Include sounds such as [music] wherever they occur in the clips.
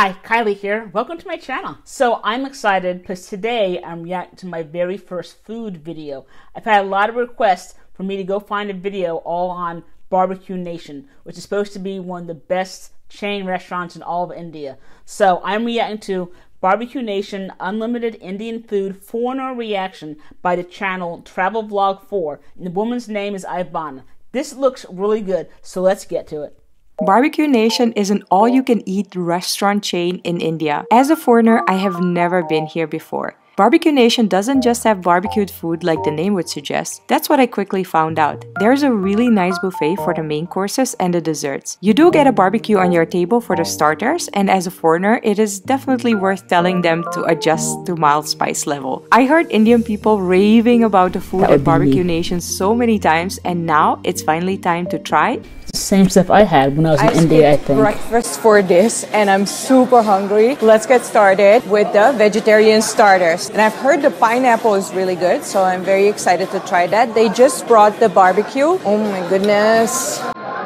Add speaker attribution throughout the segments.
Speaker 1: Hi, Kylie here. Welcome to my channel. So I'm excited because today I'm reacting to my very first food video. I've had a lot of requests for me to go find a video all on Barbeque Nation, which is supposed to be one of the best chain restaurants in all of India. So I'm reacting to Barbeque Nation Unlimited Indian Food Foreigner Reaction by the channel Travel Vlog 4. And the woman's name is Ivana. This looks really good, so let's get to it.
Speaker 2: Barbeque Nation is an all you can eat restaurant chain in India. As a foreigner, I have never been here before. Barbeque Nation doesn't just have barbecued food like the name would suggest. That's what I quickly found out. There's a really nice buffet for the main courses and the desserts. You do get a barbecue on your table for the starters, and as a foreigner, it is definitely worth telling them to adjust to mild spice level. I heard Indian people raving about the food at Barbeque Nation so many times, and now it's finally time to try
Speaker 1: same stuff I had when I was in I India, I think.
Speaker 3: breakfast for this and I'm super hungry. Let's get started with the vegetarian starters. And I've heard the pineapple is really good, so I'm very excited to try that. They just brought the barbecue. Oh my goodness.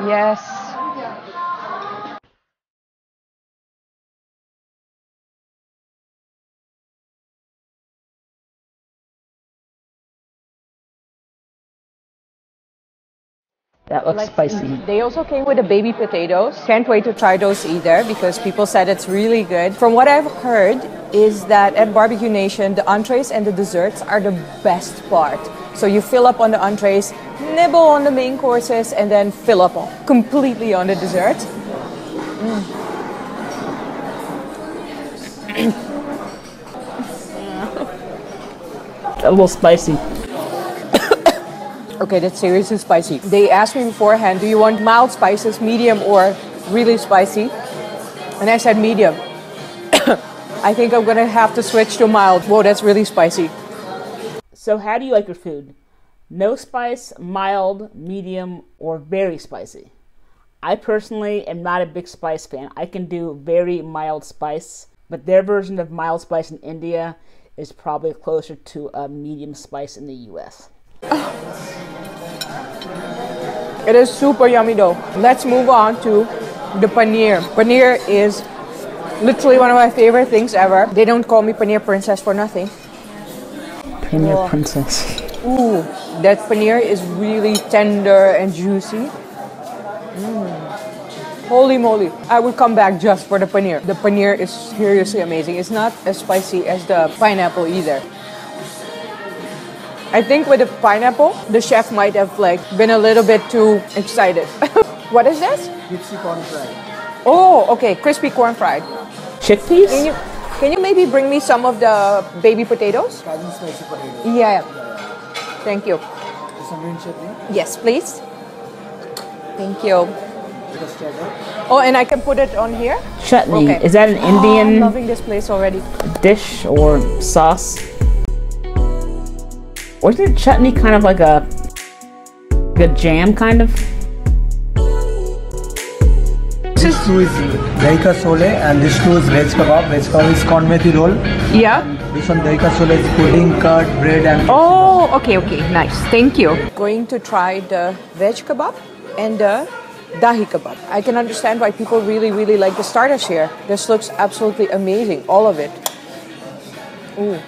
Speaker 3: Yes.
Speaker 1: That looks like, spicy.
Speaker 3: They also came with the baby potatoes. Can't wait to try those either because people said it's really good. From what I've heard is that at Barbeque Nation, the entrees and the desserts are the best part. So you fill up on the entrees, nibble on the main courses, and then fill up on, completely on the dessert. Mm. [coughs]
Speaker 1: a little spicy.
Speaker 3: Okay, that's seriously spicy. They asked me beforehand, do you want mild spices, medium, or really spicy? And I said medium. [coughs] I think I'm gonna have to switch to mild. Whoa, that's really spicy.
Speaker 1: So, how do you like your food? No spice, mild, medium, or very spicy? I personally am not a big spice fan. I can do very mild spice, but their version of mild spice in India is probably closer to a medium spice in the US.
Speaker 3: It is super yummy though. Let's move on to the paneer. Paneer is literally one of my favorite things ever. They don't call me paneer princess for nothing.
Speaker 1: Paneer oh. princess.
Speaker 3: Ooh, that paneer is really tender and juicy. Mm. Holy moly, I would come back just for the paneer. The paneer is seriously amazing. It's not as spicy as the pineapple either. I think with the pineapple, the chef might have like been a little bit too excited. [laughs] what is this?
Speaker 4: Crispy corn fried.
Speaker 3: Oh, okay, crispy corn fried.
Speaker 1: Chickpeas?
Speaker 3: Can you, can you maybe bring me some of the baby potatoes?
Speaker 4: Cajun spicy potatoes.
Speaker 3: Yeah. Thank you.
Speaker 4: Some green chutney?
Speaker 3: Yes, please. Thank you. Oh, and I can put it on here?
Speaker 1: Chutney. Okay. Is that an [gasps] Indian?
Speaker 3: Oh, I'm loving this place already.
Speaker 1: Dish or sauce? Wasn't it chutney kind of like a good jam kind of?
Speaker 4: This two is dahi sole and this two is veg kebab. Veg kebab is corn methi roll.
Speaker 3: Yeah.
Speaker 4: And this one dahi sole is pudding, curd, bread and...
Speaker 3: Oh, okay, okay. Nice. Thank you. Going to try the veg kebab and the dahi kebab. I can understand why people really, really like the starters here. This looks absolutely amazing, all of it. Ooh.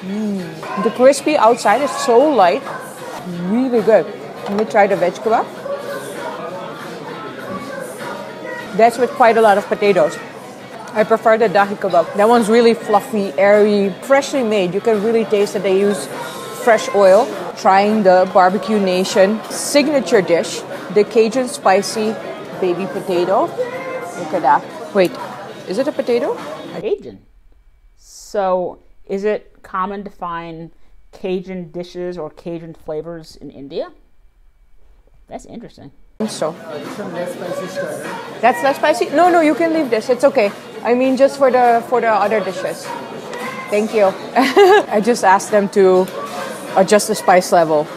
Speaker 3: Mm. The crispy outside is so light, really good. Let me try the veg kebab. That's with quite a lot of potatoes. I prefer the dahi kebab. That one's really fluffy, airy, freshly made. You can really taste that they use fresh oil. Trying the Barbeque Nation signature dish, the Cajun spicy baby potato. Look at that. Wait, is it a potato?
Speaker 1: Cajun. So is it common to find Cajun dishes or Cajun flavors in India? That's interesting.
Speaker 3: So. That's less spicy. No, no, you can leave this. It's okay. I mean, just for the for the other dishes. Thank you. [laughs] I just asked them to adjust the spice level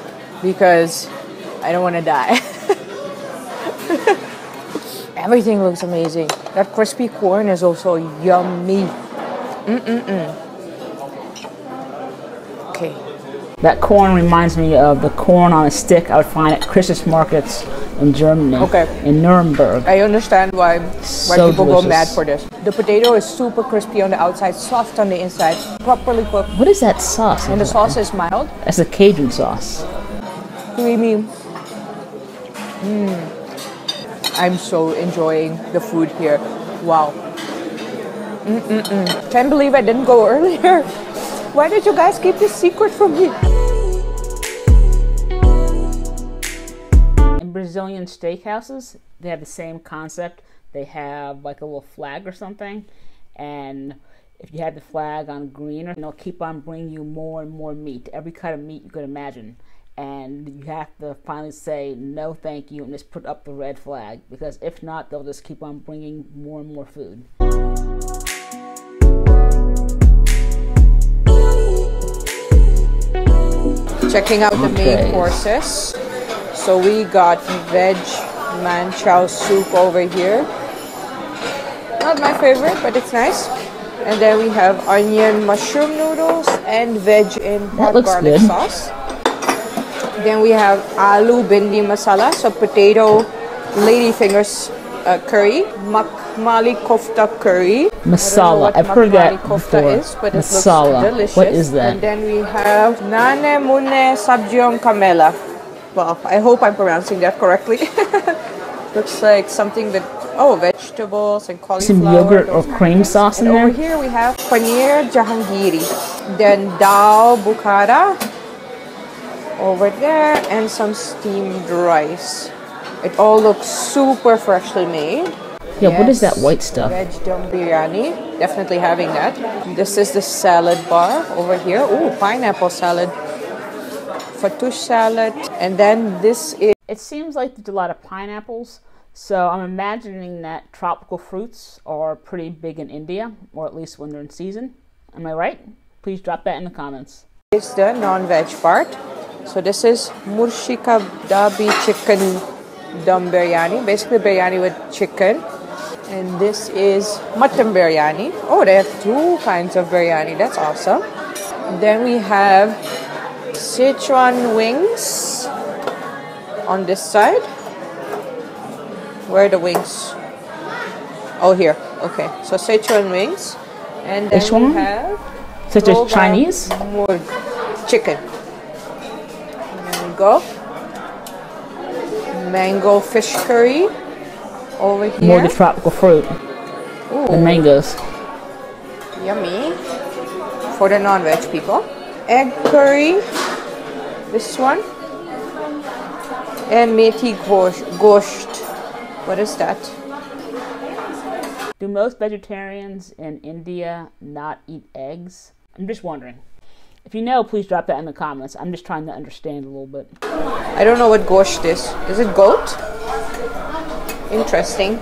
Speaker 3: because I don't want to die. [laughs] Everything looks amazing. That crispy corn is also yummy. Mm-mm-mm.
Speaker 1: That corn reminds me of the corn on a stick I would find at Christmas markets in Germany.
Speaker 3: Okay.
Speaker 1: In Nuremberg.
Speaker 3: I understand why why
Speaker 1: So
Speaker 3: people go mad for this. The potato is super crispy on the outside, soft on the inside, properly cooked,
Speaker 1: What is that sauce?
Speaker 3: and the sauce is mild,
Speaker 1: That's a Cajun sauce.
Speaker 3: creamy. Mm. I'm so enjoying the food here. Wow. Mm-mm-mm. Can't believe I didn't go [laughs] earlier. Why did you guys keep this secret from me?
Speaker 1: In Brazilian steakhouses, they have the same concept. They have like a little flag or something, and if you have the flag on green, they'll keep on bringing you more and more meat, every kind of meat you could imagine. And you have to finally say no, thank you, and just put up the red flag because if not, they'll just keep on bringing more and more food.
Speaker 3: Checking out the main courses. So we got veg manchow soup over here. Not my favorite, but it's nice. And then we have onion mushroom noodles and veg in hot garlic
Speaker 1: good.
Speaker 3: sauce. Then we have aloo bhindi masala, so potato ladyfingers uh, curry, makhmali kofta curry. I don't know
Speaker 1: Masala. I've heard that
Speaker 3: kofta
Speaker 1: before.
Speaker 3: is, but it
Speaker 1: Masala.
Speaker 3: looks delicious.
Speaker 1: What is that?
Speaker 3: And then we have nane mune sabjion kamela. Well, I hope I'm pronouncing that correctly. [laughs] looks like something with oh vegetables and cauliflower.
Speaker 1: Some yogurt or
Speaker 3: those kind of
Speaker 1: cream
Speaker 3: things.
Speaker 1: sauce in
Speaker 3: and
Speaker 1: there.
Speaker 3: Over here we have paneer jahangiri, then dal bukhara over there, and some steamed rice. It all looks super freshly made.
Speaker 1: Yeah, what is that white stuff?
Speaker 3: Veg dum biryani. Definitely having that. This is the salad bar over here. Oh, pineapple salad. Fattoush salad. And then this is
Speaker 1: It seems like there's a lot of pineapples, so I'm imagining that tropical fruits are pretty big in India, or at least when they're in season. Am I right? Please drop that in the comments.
Speaker 3: It's the non-veg part. So this is murshika dabi chicken dum biryani. Basically biryani with chicken. And this is mutton biryani. Oh, they have two kinds of biryani. That's awesome. Then we have Sichuan wings on this side. Where are the wings? Oh, here. Okay. So Sichuan wings. And then
Speaker 1: Sichuan?
Speaker 3: we have
Speaker 1: Such as Chinese?
Speaker 3: Chicken. There we go. Mango fish curry over here.
Speaker 1: More the tropical fruit, the mangoes.
Speaker 3: yummy for the non-veg people. Egg curry, this one, and methi gosht. What is that?
Speaker 1: Do most vegetarians in India not eat eggs? I'm just wondering. If you know, please drop that in the comments. I'm just trying to understand a little bit.
Speaker 3: I don't know what gosht is. Is it goat? Interesting.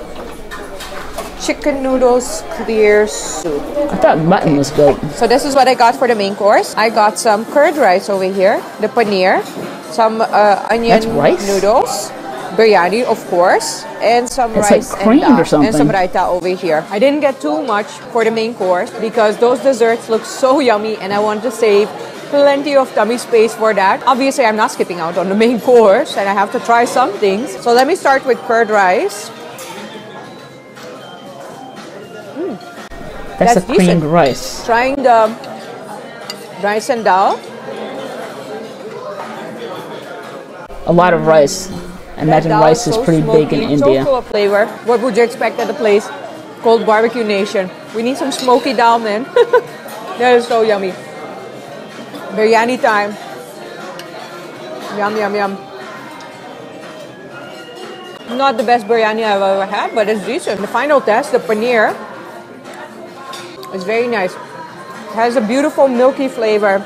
Speaker 3: Chicken noodles, clear soup.
Speaker 1: I thought mutton was goat.
Speaker 3: So this is what I got for the main course. I got some curd rice over here, the paneer, some uh, onion noodles, biryani of course, and some
Speaker 1: It's like
Speaker 3: rice
Speaker 1: creamed
Speaker 3: and,
Speaker 1: or
Speaker 3: dal, and some raita over here. I didn't get too much for the main course because those desserts look so yummy and I wanted to save plenty of tummy space for that. Obviously, I'm not skipping out on the main [laughs] course and I have to try some things. So let me start with curd rice. Mm.
Speaker 1: That's,
Speaker 3: That's
Speaker 1: a creamed rice.
Speaker 3: Trying the rice and dal.
Speaker 1: A lot of rice. Imagine rice is
Speaker 3: so
Speaker 1: pretty big
Speaker 3: smoky,
Speaker 1: in
Speaker 3: so
Speaker 1: India.
Speaker 3: flavor. What would you expect at a place called Barbeque Nation? We need some smoky dal, man. [laughs] that is so yummy. Biryani time. Yum, yum, yum. Not the best biryani I've ever had, but it's decent. The final test, the paneer, is very nice. It has a beautiful milky flavor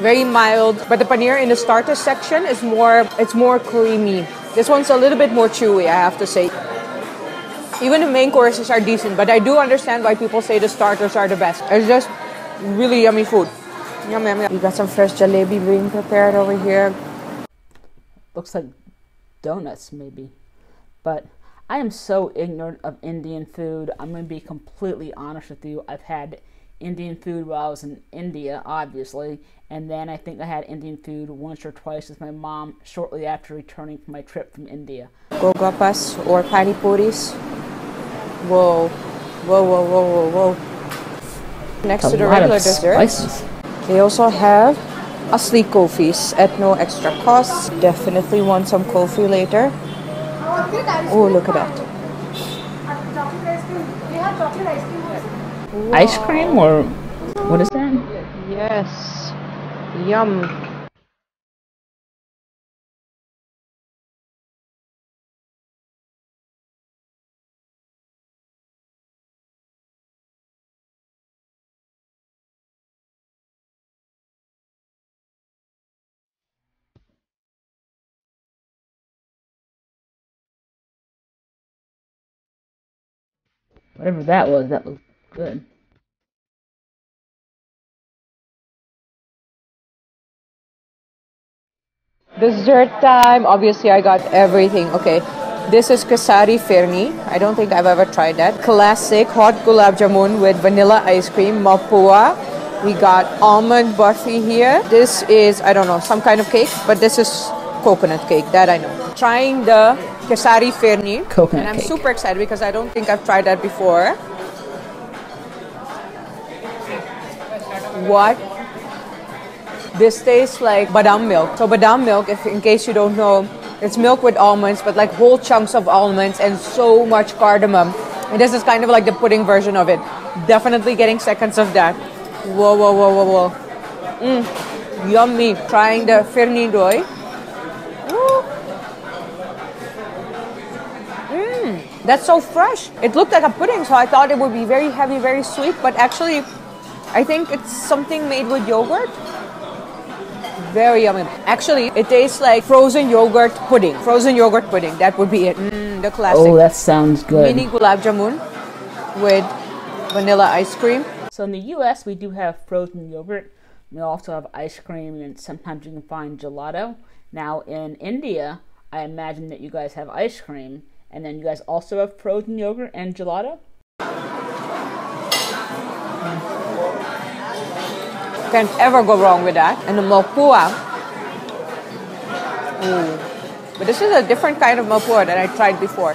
Speaker 3: very mild. But the paneer in the starter section is more it's more creamy. This one's a little bit more chewy i have to say. Even the main courses are decent but i do understand why people say the starters are the best. It's just really yummy food. Yum yum yum we got some fresh jalebi being prepared over here.
Speaker 1: Looks like donuts, maybe. But I am so ignorant of Indian food. I'm going to be completely honest with you. I've had Indian food while I was in India, obviously, and then I think I had Indian food once or twice with my mom shortly after returning from my trip from India.
Speaker 3: Golgappas or pani puris. Whoa, whoa, whoa, whoa, whoa, whoa. Next
Speaker 1: A
Speaker 3: to the regular
Speaker 1: of
Speaker 3: desserts, they also have asli kulfis at no extra cost. Definitely want some kulfi later. Oh, look at that.
Speaker 1: Ice cream or what is that?
Speaker 3: Yes. Yum.
Speaker 1: Whatever that was, that looked good.
Speaker 3: Dessert time. Obviously, I got everything. Okay. This is Kasari Firni. I don't think I've ever tried that. Classic hot gulab jamun with vanilla ice cream, mapua. We got almond burfi here. This is, I don't know, some kind of cake, but this is coconut cake. That I know. Trying the Kasari Firni.
Speaker 1: Coconut
Speaker 3: And I'm
Speaker 1: cake.
Speaker 3: super excited because I don't think I've tried that before. What this tastes like badam milk. So badam milk, if in case you don't know, it's milk with almonds, but like whole chunks of almonds and so much cardamom. And this is kind of like the pudding version of it. Definitely getting seconds of that. Whoa, whoa, whoa, whoa, whoa. Mm, yummy. Trying the firni doi. Woo. Mm, that's so fresh. It looked like a pudding, so I thought it would be very heavy, very sweet, but actually, I think it's something made with yogurt. Very yummy. Actually, it tastes like frozen yogurt pudding. Frozen yogurt pudding. That would be it. Mm, the classic.
Speaker 1: Oh, that sounds good.
Speaker 3: Mini gulab jamun with vanilla ice cream.
Speaker 1: So in the U.S., we do have frozen yogurt. We also have ice cream, and sometimes you can find gelato. Now in India, I imagine that you guys have ice cream, and then you guys also have frozen yogurt and gelato.
Speaker 3: Can't ever go wrong with that. And the mopua. Ooh. But this is a different kind of mopua than I tried before.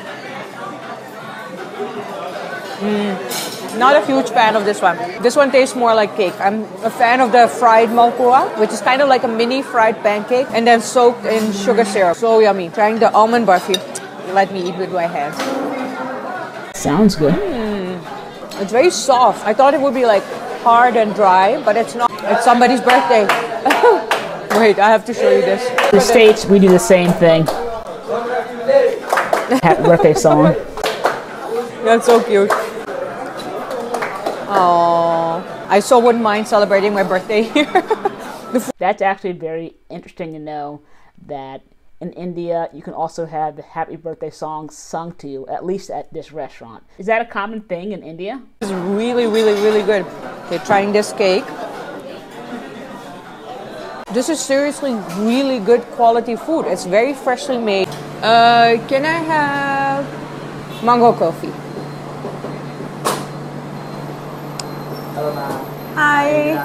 Speaker 3: Mm. Not a huge fan of this one. This one tastes more like cake. I'm a fan of the fried malpua, which is kind of like a mini fried pancake and then soaked in sugar syrup. So yummy. Trying the almond barfi. Let me eat with my hands.
Speaker 1: Sounds good.
Speaker 3: It's very soft. I thought it would be like hard and dry, but it's not. It's somebody's birthday. [laughs] Wait, I have to show you this.
Speaker 1: In the States, we do the same thing. Happy birthday song.
Speaker 3: That's so cute. Oh, I so wouldn't mind celebrating my birthday here. [laughs]
Speaker 1: That's actually very interesting to know that in India you can also have the happy birthday songs sung to you, at least at this restaurant. Is that a common thing in India?
Speaker 3: it's really, really, really good. Okay, trying this cake. This is seriously really good quality food. It's very freshly made. Uh, can I have mango coffee? Hi.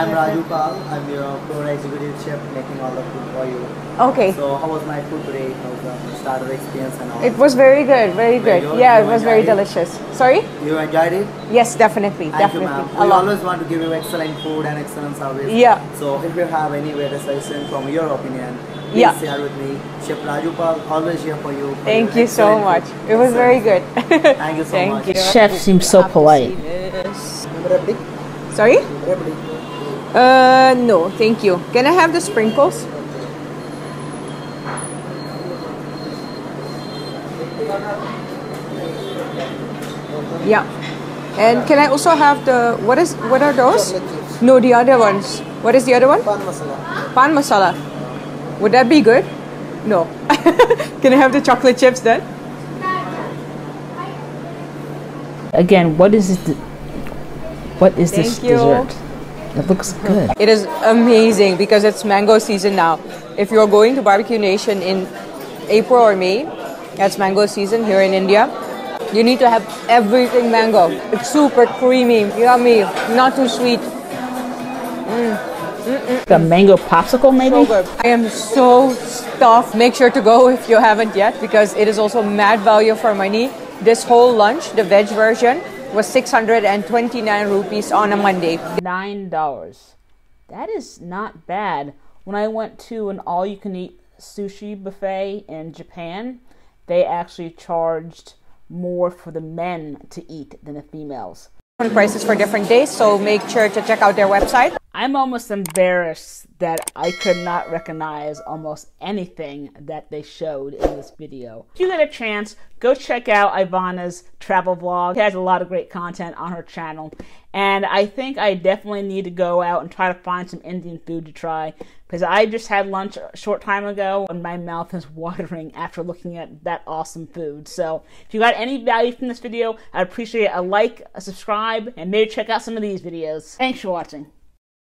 Speaker 5: I'm Raju Pal. I'm your pro executive chef making all the food for you.
Speaker 3: Okay.
Speaker 5: So how was my food today? How was the starter experience and all?
Speaker 3: It was very good, very
Speaker 5: Very
Speaker 3: good.
Speaker 5: good.
Speaker 3: Yeah,
Speaker 5: You
Speaker 3: it was very
Speaker 5: it?
Speaker 3: delicious. Sorry?
Speaker 5: you enjoyed it?
Speaker 3: Yes, definitely,
Speaker 5: Thank you
Speaker 3: definitely.
Speaker 5: ma'am.
Speaker 3: A
Speaker 5: We
Speaker 3: lot.
Speaker 5: always want to give you excellent food and excellent service.
Speaker 3: Yeah.
Speaker 5: So if you have any better suggestion from your opinion, please
Speaker 3: Yeah.
Speaker 5: share with me. Chef Raju Pal, always here for you. for
Speaker 3: Thank you so much.
Speaker 5: food.
Speaker 3: It was very good.
Speaker 5: Thank you so
Speaker 3: Thank
Speaker 5: much.
Speaker 3: you.
Speaker 1: Chef seems so polite.
Speaker 5: Ready?
Speaker 3: Sorry? Uh, no, thank you. Can I have the sprinkles? Yeah. And can I also have the what is what are those? No, the other ones. What is the other one?
Speaker 5: Pan masala.
Speaker 3: Pan masala. Would that be good? No. [laughs] can I have the chocolate chips then?
Speaker 1: Again, what is this? What is this
Speaker 3: Thank you.
Speaker 1: dessert? It looks good.
Speaker 3: It is amazing because it's mango season now. If you're going to Barbeque Nation in April or May, that's mango season here in India. You need to have everything mango. It's super creamy, yummy, not too sweet.
Speaker 1: The mango popsicle, maybe?
Speaker 3: So good. I am so stuffed. Make sure to go [laughs] if you haven't yet because it is also mad value for money. This whole lunch, the veg version, was 629 rupees on a Monday.
Speaker 1: Nine dollars. That is not bad. When I went to an all you can eat sushi buffet in Japan, they actually charged more for the men to eat than the females.
Speaker 3: Different prices for different days, so make sure to check out their website.
Speaker 1: I'm almost embarrassed that I could not recognize almost anything that they showed in this video. If you get a chance, go check out Ivana's travel vlog. She has a lot of great content on her channel. And I think I definitely need to go out and try to find some Indian food to try because I just had lunch a short time ago and my mouth is [laughs] watering after looking at that awesome food. So if you got any value from this video, I'd appreciate a like, a subscribe, and maybe check out some of these videos. Thanks for watching.